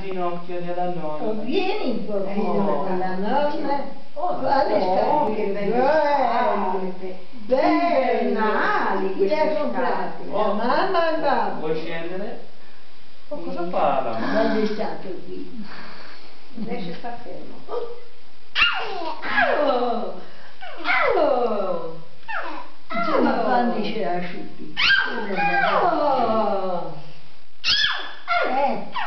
ginocchio della nonna. Oh, vieni in cortile eh, della nonna. Oh, oh quale oh, che bello. Belle. Chi le ha comprate? Oh. Mamma e il. Vuoi scendere? Oh, cosa fa la mamma? Non è stato qui. Invece sta fermo. Oh. Au! Au! Quando ci ce l'asciutti. Oh. oh! Eh!